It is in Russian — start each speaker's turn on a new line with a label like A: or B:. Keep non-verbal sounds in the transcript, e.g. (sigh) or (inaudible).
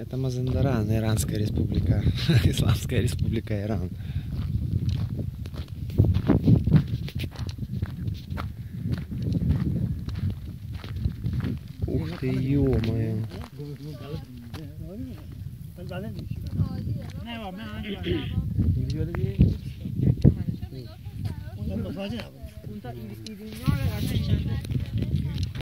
A: Это Мазандаран, Иранская республика. (laughs) Исламская республика Иран. Ух ты, ё-моё.